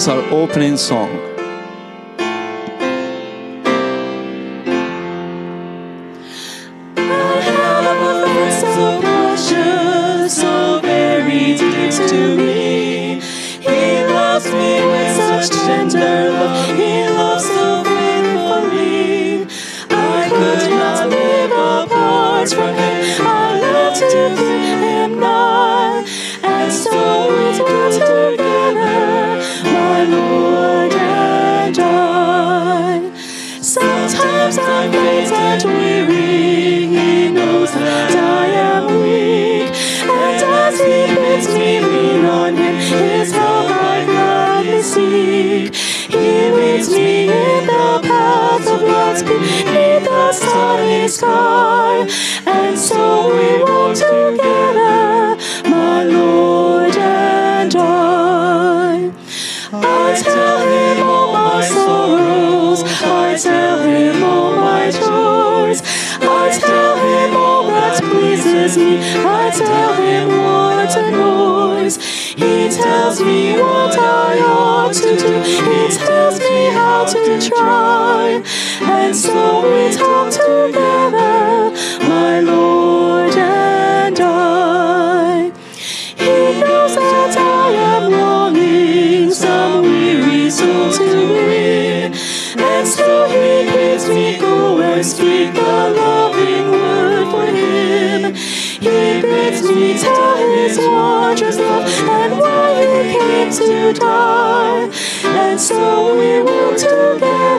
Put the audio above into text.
Is our opening song. To me. He loves me with such tender love. He Sometimes I'm faint and weary. He knows that I am weak. And as he bids me lean on him, his help I gladly seek. He leads me in the path of love's beneath the sunny sky. And so we pleases me. I tell him what annoys. He tells me what I ought to do. He tells me how to try. And so we talk together, my Lord and I. He knows that I am longing some weary soul to win, and so He bids me go and speak the His wondrous love and why He came to die. And so we will together.